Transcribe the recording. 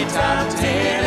It's out of.